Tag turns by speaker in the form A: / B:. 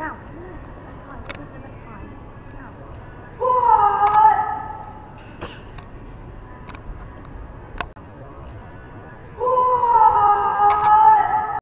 A: down.